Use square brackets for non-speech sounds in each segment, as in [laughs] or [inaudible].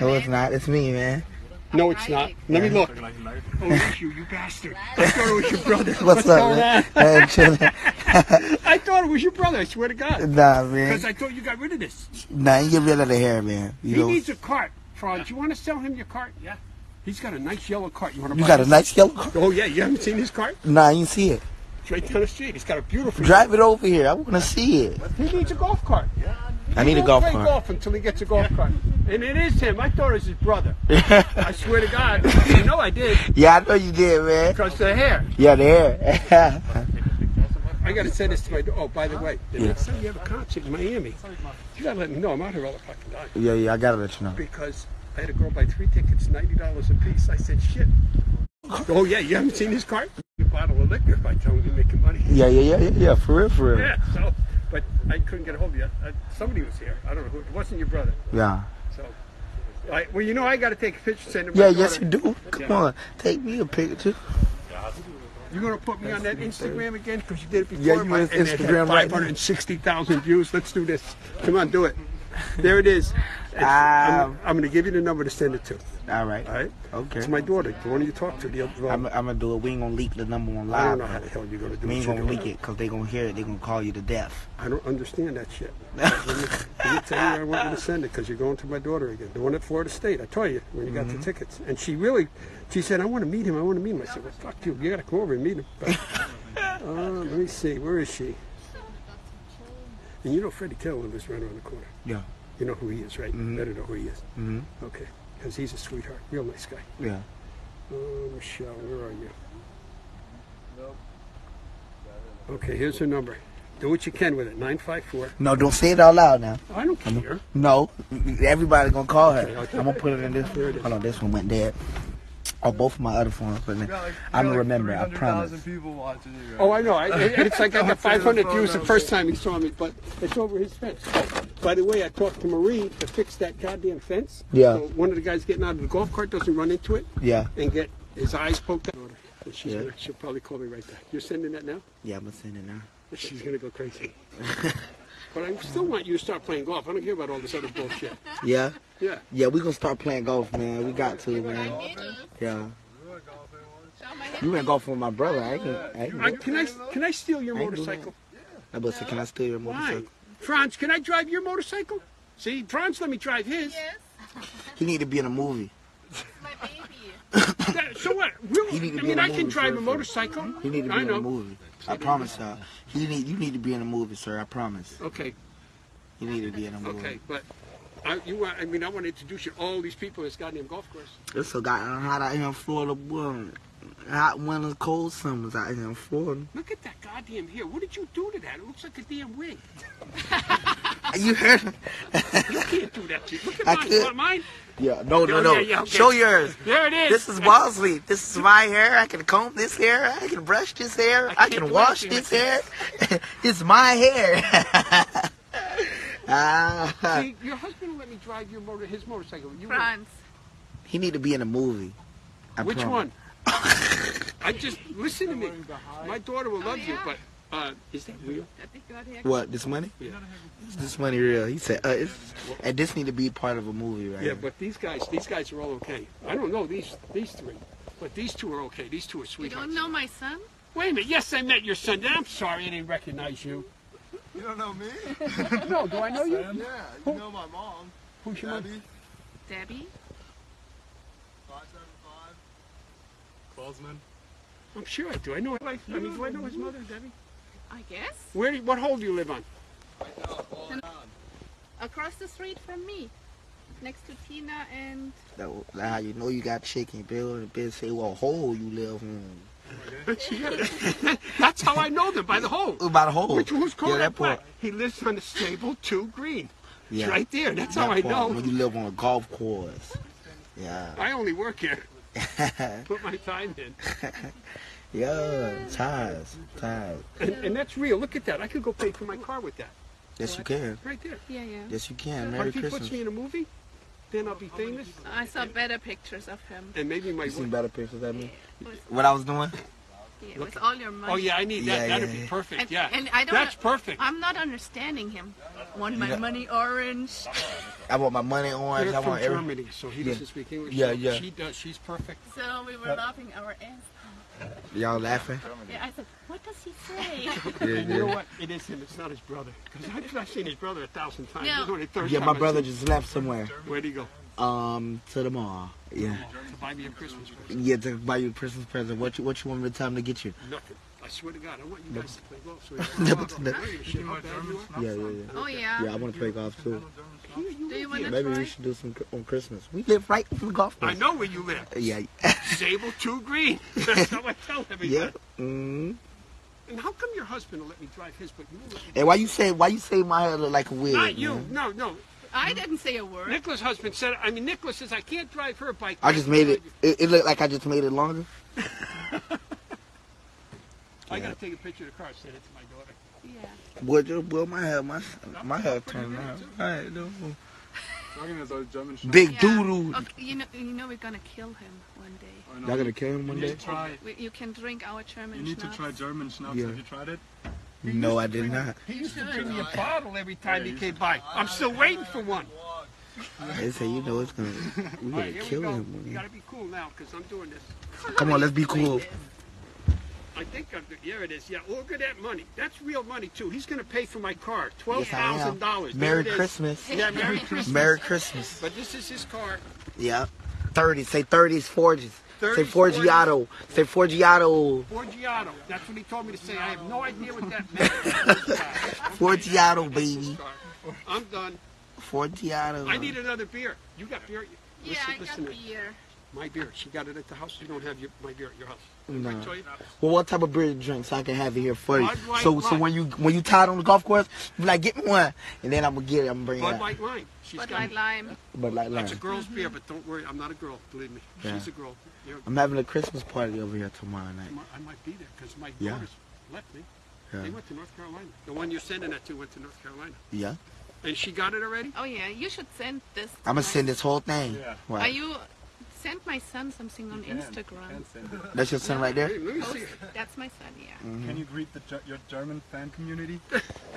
No, it's not. It's me, man. No, it's not. Let me look. Oh, it's you, you bastard. I thought it was your brother. [laughs] What's, up, man? on? Man, chilling. [laughs] I thought it was your brother. I swear to God. nah, man. Because I thought you got rid of this. Nah, you get rid of the hair, man. You He know, needs a cart. Franz, you want to sell him your cart? Yeah. He's got a nice yellow cart. You want to you buy got a nice yellow cart? Oh, yeah. You haven't seen his cart? Nah, you see it. It's right down the street. He's got a beautiful. Drive it over here. I want to see it. He needs a golf cart. Yeah. I need a He golf won't play cart. golf until he gets a golf cart. And it is him. I thought it was his brother. [laughs] I swear to God. You know I did. Yeah, I know you did, man. Because the hair. Yeah, the hair. [laughs] I got to send this to my. Oh, by the way, the Yeah. next time you have a concert in Miami, you got to let me know. I'm out here all the fucking time. yeah, yeah, I gotta let you know. Because I had a girl buy three tickets, ninety dollars a piece. I said, shit. Oh yeah, you haven't seen his cart? A bottle of liquor by telling me making money. Yeah, yeah, yeah, yeah, yeah, for real, for real. Yeah. So, but I couldn't get a hold of you. Uh, somebody was here. I don't know who. It wasn't your brother. Yeah. So, I, well, you know, I got to take a picture. Send it. Yeah, yes, you do. Come Yeah. on, take me a picture. You're gonna put me on that Instagram again? Because you did it before. Yeah, you my- was and it had Instagram right now. 560,000 views. Let's do this. Come on, do it. There it is. I'm, Um, I'm gonna give you the number to send it to. All right. All right. Okay. It's my daughter. The one you talk to. The other. well, I'm, I'm gonna do it. We ain't gonna leak the number one I don't know how the hell you're gonna do We it. ain't You gonna leak it because they're gonna hear it. They're gonna call you to death. I don't understand that shit. [laughs] let, me, let me tell you, I want you to send it because you're going to my daughter again. The one at Florida State. I told you when you got Mm-hmm. the tickets, and she really, she said, "I want to meet him. I want to meet him." I said, "Well, fuck you. You got to come over and meet him." But, [laughs] uh, let me see. Where is she? And you know Freddie Taylor lives right around the corner. Yeah. You know who he is, right? Mhm. Better know who he is. Mm-hmm. Okay. Because he's a sweetheart. Real nice guy. Yeah. Oh, Michelle, where are you? Okay, here's her number. Do what you can with it. 954. No, don't say it out loud now. I don't care. No, everybody gonna call her. Okay, okay. I'm gonna put it in this. There it is. Hold on, this one went dead. Oh, both of my other phones went dead. I'm gonna remember. I promise. people watching you. Right? Oh, I know. I, it's like I got [laughs] Don't say the 500 views the first time he saw me, but it's over his fence. By the way, I talked to Marie to fix that goddamn fence. Yeah. So one of the guys getting out of the golf cart doesn't run into it Yeah. and get his eyes poked out. She's Yeah. gonna, she'll probably call me right back. You're sending that now? Yeah, I'm gonna send it now. She's gonna go crazy. [laughs] but I still want you to start playing golf. I don't care about all this other bullshit. [laughs] Yeah. Yeah. Yeah, we gonna start playing golf, man. We got to, man. Yeah. You went golfing with my brother. I ain't. I ain't. I, can I can I steal your I ain't doing motorcycle? I bet say, can I steal your Why? motorcycle? Franz, can I drive your motorcycle? See, Franz let me drive his. Yes, He need to be in a movie. my baby. That- so what? We'll, He need to I mean, in a I can drive for- a motorcycle. He need to be I in know. a movie. I promise y'all. He need. You need to be in a movie, sir. I promise. Okay, You need to be in a movie. okay, but I, you? I mean, I want to introduce you to all these people at this goddamn golf course. It's so goddamn hot out here in Florida, boy. Hot winters, cold summers out here in Florida. Look at that goddamn hair. What did you do to that? It looks like a damn wig. [laughs] You heard? You can't do that. To Look at I mine. could. You want mine? yeah. No, no, no. yeah, yeah, okay. Show yours. There it is. This is Bosley. This is my hair. I can comb this hair. I can brush this hair. I I, can wash this hair. [laughs] it's my hair. ah, [laughs] See, your husband will let me drive your motor, his motorcycle. You won't. Franz. he need to be in a movie. I Which promise. one? [laughs] I just listen to me. My daughter will love you, but uh, is that real? Hat dich gerade her- What? This money? Yeah. Is this money real? He said, uh, it's, and this need to be part of a movie, right? Yeah, but these guys, these guys are all okay. I don't know these these three, but these two are okay. These two are sweet. You don't know my son? Wait a minute. Yes, I met your son. I'm sorry I didn't recognize you. You don't know me? [laughs] No, do I know you? Yeah, you know my mom. Who's your mom? Debbie, Debbie? 575. Closman. I'm sure I do. I know. I I mean, do I know his mother, Debbie? I guess. Where? Do, what hole do you live on? Across the street from me. Next to Tina and That, that how you know you got chicken, Bill. And Bill say, what hole you live in? [laughs] [laughs] That's how I know them by the hole. About a hole. Which who's called yeah, that that part. part? He lives on the stable two green. Yeah. It's right there. That's That how I part, know. When you live on a golf course. Yeah. I only work here. [laughs] Put my time in. yeah, ties, ties. And, and that's real. Look at that. I could go pay for my car with that. Yes, you can. Right there. yeah, yeah. Yes, you can. But Merry if he Christmas. puts me in a movie, then I'll be famous. I saw better pictures of him. And maybe my You seen wife. better pictures of me? Was- What I was doing? Yeah, with all your money. Oh yeah, I need that. Yeah, That'd yeah, be yeah. perfect. And, yeah, and I don't. that's perfect. I'm not understanding him. Want my Yeah. money orange? I want my money orange. They're I from want every. Germany, so he Yeah. doesn't speak English. Yeah, so yeah. She does. She's perfect. So we were laughing our ass. Y'all laughing? Yeah, I said, what does he say? [laughs] Yeah, [laughs] And you know what? It is him. It's not his brother. Because I've, I've seen his brother a thousand times. Yeah. Only third Yeah, my I've brother just left somewhere. Where'd he go? Um, to the mall. Yeah. To buy me a Christmas present. Yeah, to buy you a Christmas present. What you what you want me to tell him to get you? Nothing. I swear to God, I want you guys to play golf. So No, [laughs] you but- I don't give a shit how bad you are. Yeah, yeah, yeah. oh yeah. Yeah, I want to play golf too. You- you Do you live want to Maybe try? we should do some on Christmas. We live right on the golf course. I know where you live. Yeah. [laughs] Sable Two Green. [laughs] That's how I tell everybody. yeah. Mm. And how come your husband will let me drive his, but you won't let me? And why you say why you say my hair look like a wig? Not you. man? No, no. I didn't say a word. Nicholas' husband said. I mean, Nicholas says I can't drive her bike. I just made it. It, it looked like I just made it longer. [laughs] I gotta take a picture of the car. Send it to my daughter. Yeah. Boy, just boy, my hair, my my hair turned out. Alright, no. Talking as those German Schnauz. Big Yeah. doo Okay, oh, you know, you know, we're gonna kill him one day. I know. Y'all gonna kill him one You day? need try. We, you can drink our German You need to try German schnapps. Yeah. Have you tried it? No, I did not. He used to bring me a bottle every time he came by. I'm still waiting for one. They say you know it's gonna we gonna right, here we kill go. him. You gotta be cool now, because I'm doing this. Come on, let's be cool. I think I'm. Yeah, it is. Yeah, look at that money. That's real money too. He's gonna pay for my car. Twelve Yes, thousand am. dollars. Merry Christmas. Yeah, Merry Christmas. Merry Christmas. But this is his car. Yeah. 30. Say 30s, Forges. Say 30s, Forgiato. Say Forgiato. Forgiato. That's what he told me to say. I have no idea what that meant. [laughs] Forgiato, baby. I'm done. Forgiato. I need another beer. You got beer? Yeah, Listen, I got to- beer. My beer. She got it at the house. You don't have your, my beer at your house. No. I? Well, what type of beer you drink so I can have it here for you? Bud Light So, so when you when you tired on the golf course, you be like, get me one, and then I'm gonna get it. I'm gonna bring it. Bud out. Light Lime. She's Bud Light Lime. But like, That's a like, girl's beer, but don't worry. I'm not a girl. Believe me. Yeah. She's a girl. You're, I'm having a Christmas party over here tomorrow night. might- I might be there because my Yeah. daughters left me. Yeah. They went to North Carolina. The one you're sending that to went to North Carolina. Yeah. And she got it already? Oh yeah, you should send this. I'm gonna send this whole thing. Yeah. Are you send my son something on Can. Instagram? Can. That's your son right there. Hey, let me Post- That's my son. Yeah. Mm-hmm. Can you greet the, your German fan community?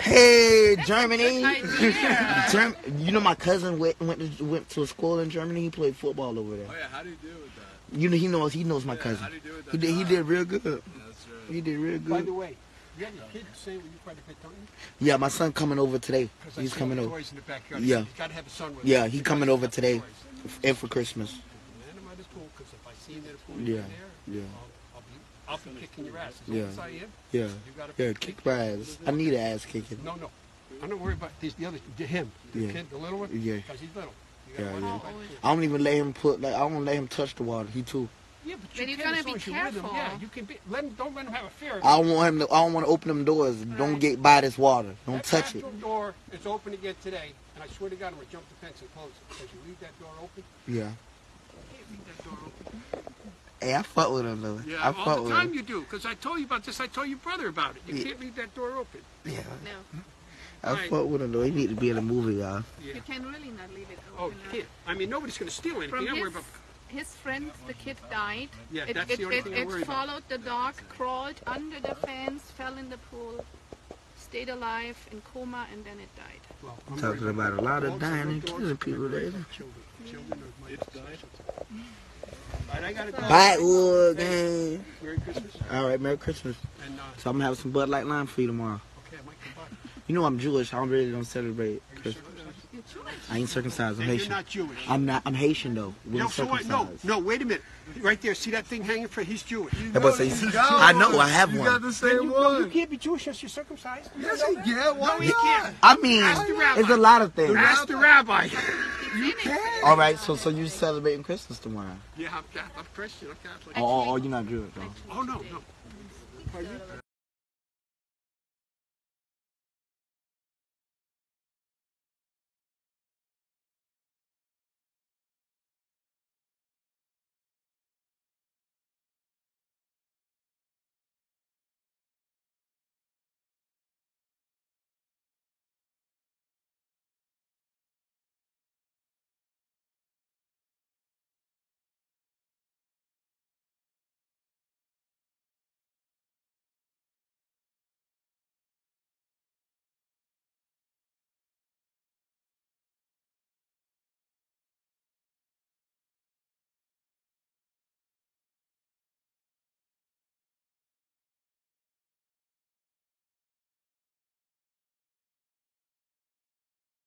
Hey, Germany. idea. Germ- you know my cousin went went to, went to a school in Germany. He played football over there. Oh, yeah, how do you do with that? You know he knows he knows my cousin. How do you do with He did he did real good. That's right. He did real good. By the good. way, you have your kids saying when you quite a bit, don't you? Yeah, my son coming over today. He's see coming over. Toys in the. Yeah. You got to have a son with Yeah, you. he coming over today, toys. and for Christmas. Man, I might as well, because if I see him at a point Yeah, there, yeah. I'll, I'll, be, I'll be kicking your ass. As Yeah. long as I am, Yeah, you got to yeah, kick rise. I need an ass kicking. No, no. I'm not worried about these, the other, him, the Yeah. kid, the little one. Yeah. Because he's little. You Yeah, watch yeah. him back too. I don't even let him put like I don't let him touch the water. He too. Yeah, but Then you you can gotta as be as you're with him. careful. Yeah, you can be. Let him, don't let him have a fear. of. I don't want him to. I don't want to open them doors. Don't Right. get by this water. Don't that touch it. bathroom door is open again today, and I swear to God, I'm gonna jump the fence and close it. Because you leave that door open, Yeah. you can't leave that door open. Hey, I fuck with him though. Yeah, I all fuck the with time him. you do. Because I told you about this. I told your brother about it. You Yeah. can't leave that door open. Yeah. No, I Right. fuck with him though. He need to be in a movie, y'all. Yeah. you can really not leave it Oh, open. you can't. I mean, nobody's gonna steal anything. From Don't worry his, about. his friend, the kid died. Yeah, it that's it, the only it, thing I it worry about. followed the dog, crawled under the fence, fell in the pool, stayed alive in coma, and then it died. Well, I'm Talking about a lot of dying and killing dogs, people, but I worry baby. about Children, children are my specialty. All right, I gotta go. Backwood gang. Merry Christmas. All right, Merry Christmas. And uh, So I'm gonna have some Bud Light Lime for you tomorrow. okay, I might come by. You know I'm Jewish. I don't really don't celebrate. Are you 'cause circumcised? You're Jewish. I ain't circumcised. I'm And you're Haitian. not Jewish. I'm not. I'm Haitian though. We no, so what? No, no, wait a minute. Right there, see that thing hanging for? He's Jewish. That boy say, I know. I have You one. got the same you, no, you can't be Jewish unless you're circumcised. Yes, he can. Why No, he not? can't. I mean, Ask the it's a lot of things. Ask the rabbi. [laughs] You can. All right, so so you celebrating Christmas tomorrow? Yeah, I'm, Catholic. I'm Christian. I'm Catholic. Oh, oh, oh you're not Jewish though. Oh no, no. Pardon me?